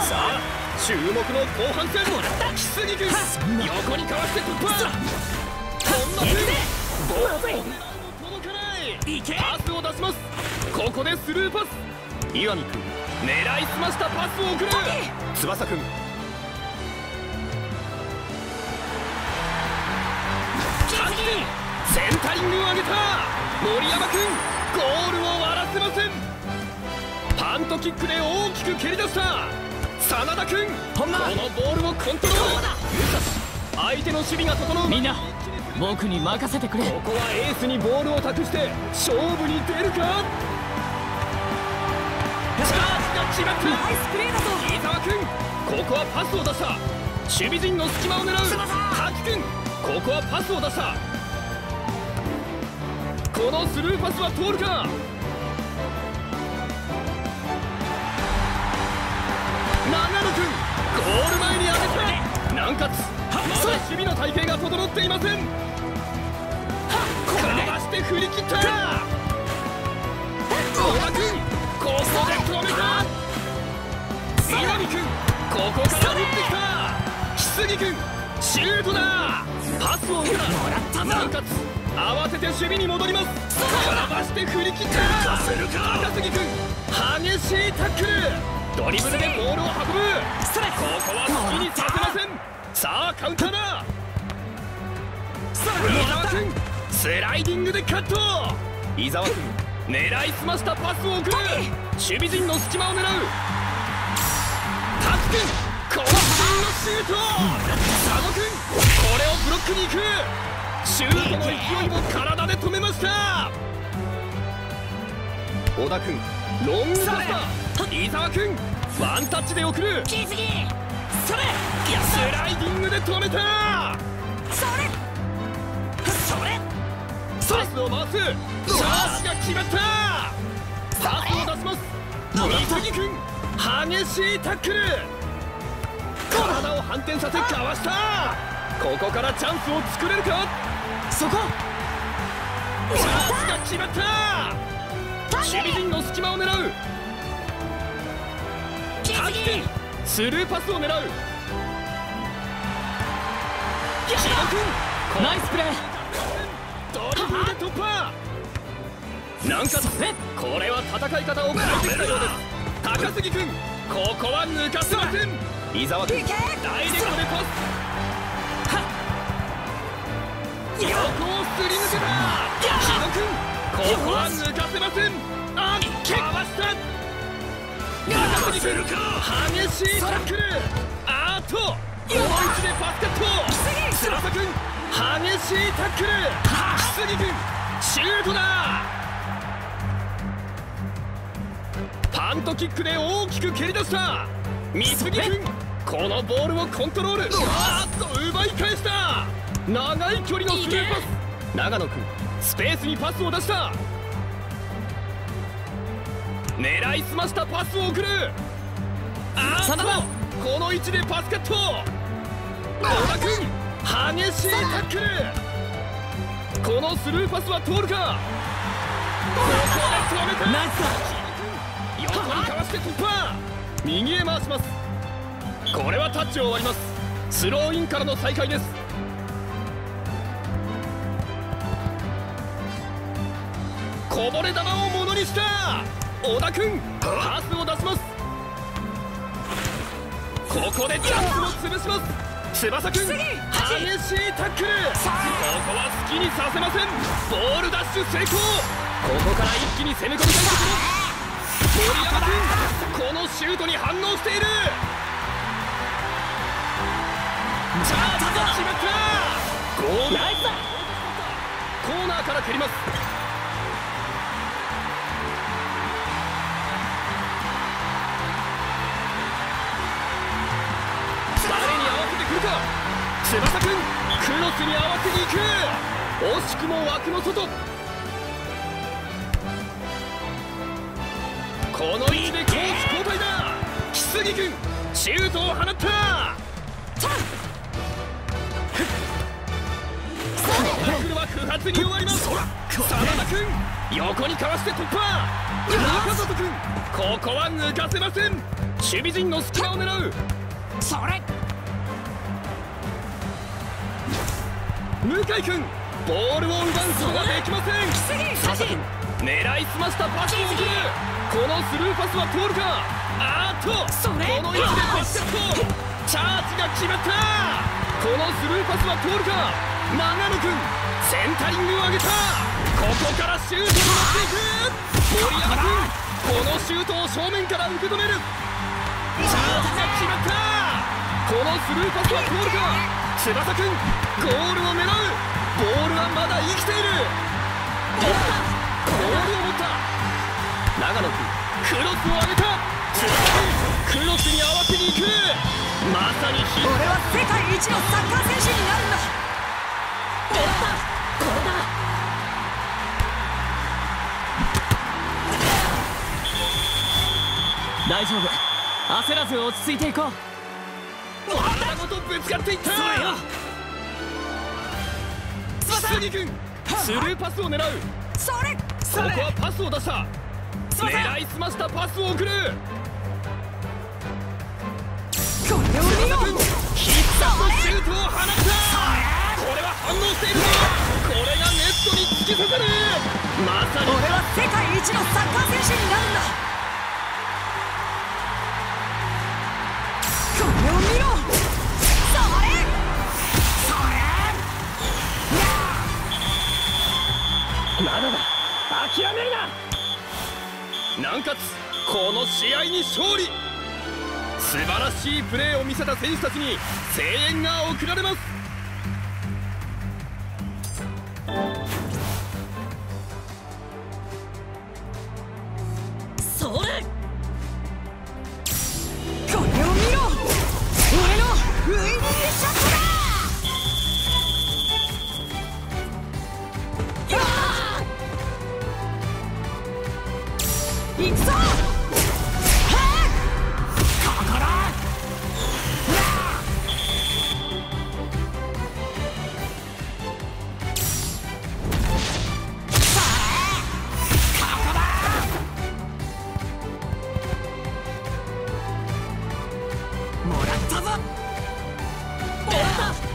さあ注目の後半戦木杉君横にかわして突破。こんな君ボールも届かないパスを出します。ここでスルーパス。岩見君狙いすましたパスを送る。翼君センタリングを上げた。森山君ゴールを割らせません。パントキックで大きく蹴り出した。真田君このボールをコントロール。相手の守備が整う。みんな僕に任せてくれ。ここはエースにボールを託して勝負に出るか？チャージが決まったナイスプレーだぞ。伊沢君ここはパスを出した。守備陣の隙間を狙う。滝君ここはパスを出した。このスルーパスは通るか？た南葛まだ守備の体系が整っていません。かわして振り切った。小田君ここで止めた南君ここから打ってきた。木杉君シュートだ。パスを受けた。南葛慌てて守備に戻ります。かわして振り切った。高杉君激しいタックル。ドリブルでボールを運ぶ。ここは好きにさあカウンターだ。伊沢君スライディングでカット。伊沢君狙いすましたパスを送る。守備陣の隙間を狙う。タク君このシュート。佐野君これをブロックに行く。シュートの勢いも体で止めました。小田君ロングパスだ。伊沢君ワンタッチで送る。それスライディングで止めた！それ！それ！パスを回す！チャージが決まった！パスを出します！三木君激しいタックル！体を反転させかわした！ここからチャンスを作れるか？そこ！チャージが決まった！守備陣の隙間を狙う！タッチスルーパスを狙う木戸君ナイスプレードリブルで突破なんかこれは戦い方を変えてきたようです高杉君ここは抜かせません伊沢君ダイレクトでパス横をすり抜けた木戸君ここは抜かせませんあかわした高杉君激しいタックルあっとこの位置でバスケット翼君激しいタックル杉君シュートだパントキックで大きく蹴り出した三杉君このボールをコントロールあっと奪い返した長い距離のスルーパス長野君スペースにパスを出した狙いすましたパスを送るあーっとこの位置でバスケット小田君激しいタックル。このスルーパスは通るか？ここで止めたナイスだ横にかわして突破。右へ回します。これはタッチを割ります。スローインからの再開です。こぼれ球をものにした。小田君パスを出します。ここでチャンスを潰します。翼君激しいタックル。ここは好きにさせません。ボールダッシュ成功。ここから一気に攻め込みたいところ。森山君このシュートに反応している。チャージが決まったゴール。コーナーから蹴ります翼くんクロスに合わせに行く。惜しくも枠の外。この位置で攻守交代だ。木杉君シュートを放った。このタックルは不発に終わります。真田君横にかわして突破。中里君ここは抜かせません。守備陣の隙間を狙う。それ向井君ボールを奪うことができません。佐々狙いすましたパスを送る。このスルーパスは通るか。あーっとそれ？この位置でバスケットチャージが決まった。このスルーパスは通るか。長野君センタリングを上げた。ここからシュートに持っていく。森山君このシュートを正面から受け止める。チャージが決まった。このスルーパスは通るか翼君ゴールを狙うボールはまだ生きているボールを持った長野君クロスを上げた翼君クロスに合わせに行くまさにヒッ俺は世界一のサッカー選手になるんだこれだこれだ大丈夫。焦らず落ち着いていこう。体ごとぶつかっていった。それ君スルーパスを狙う。それ。こそれ。こはパスを出した。狙いすましたパスを送る。これを見ろ君必殺のシュートを放った。これは反応しているぞ。これがネットに突き刺さる。まさに。俺は世界一のサッカー選手になるんだまだだ諦めるな。南葛この試合に勝利。素晴らしいプレーを見せた選手たちに声援が送られます。ったぞ。もらった